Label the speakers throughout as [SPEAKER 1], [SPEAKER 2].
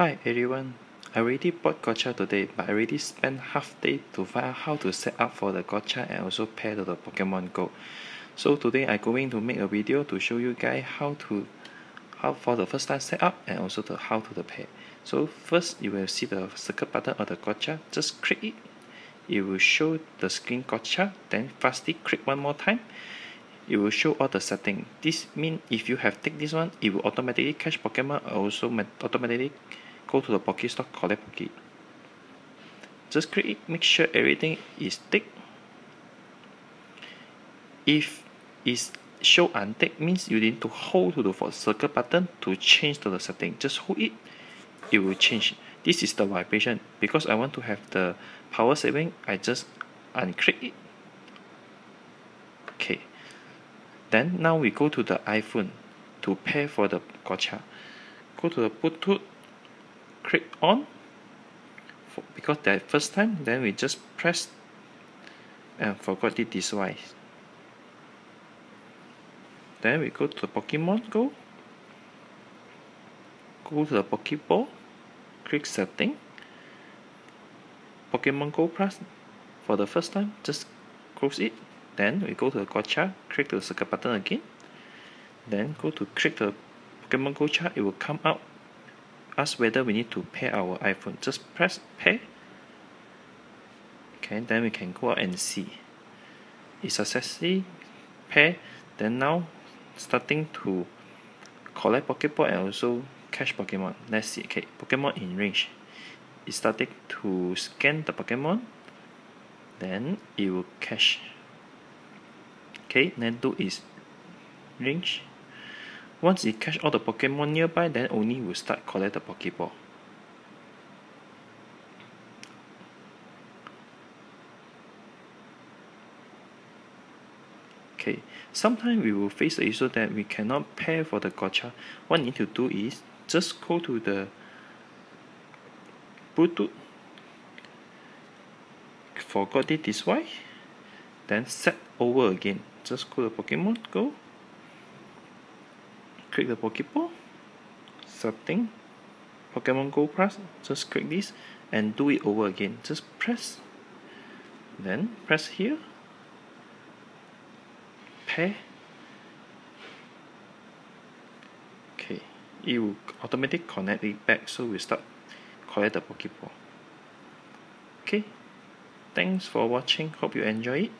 [SPEAKER 1] Hi everyone, I already bought Go-tcha today but I already spent half day to find out how to set up for the Go-tcha and also pair to the Pokemon Go. So today I'm going to make a video to show you guys how to how for the first time set up and also the how to the pair. So first you will see the circle button of the Go-tcha, just click it. It will show the screen Go-tcha, then fastly click one more time. It will show all the setting. This means if you have take this one, it will automatically catch Pokemon also automatically go to the Pokestop collect Poke. Just click it, make sure everything is tick. If it's show untick means you need to hold to the circle button to change to the setting. Just hold it, it will change. This is the vibration. Because I want to have the power saving, I just unclick it. Okay. Then now we go to the iPhone to pair for the Go-tcha. Go to the Bluetooth click on. For, because that first time then we just press and forgot the device then we go to the Pokemon Go. Go to the Pokeball. Click setting. Pokemon Go Plus. For the first time just close it. Then we go to the Go-tcha. Click the circle button again. Then go to click the Pokemon Go chart. It will come out ask whether we need to pair our iPhone. Just press pair. Okay, then we can go out and see. It successfully pair. Then now starting to collect Pokeball and also catch Pokemon. Let's see. Okay, Pokemon in range. It started to scan the Pokemon. Then it will catch. Okay, then do is range once it catch all the Pokemon nearby, then only will start collect the Pokeball. Okay, sometimes we will face the issue that we cannot pair for the Go-tcha. What you need to do is just go to the Bluetooth, forgot it this way, then set over again. Just go to Pokemon Go click the Pokeball, setting, Pokemon Go Plus, just click this and do it over again. Just press, then press here, pair. Okay, it will automatically connect it back so we start collect the Pokeball. Okay, thanks for watching. Hope you enjoy it.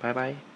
[SPEAKER 1] Bye bye.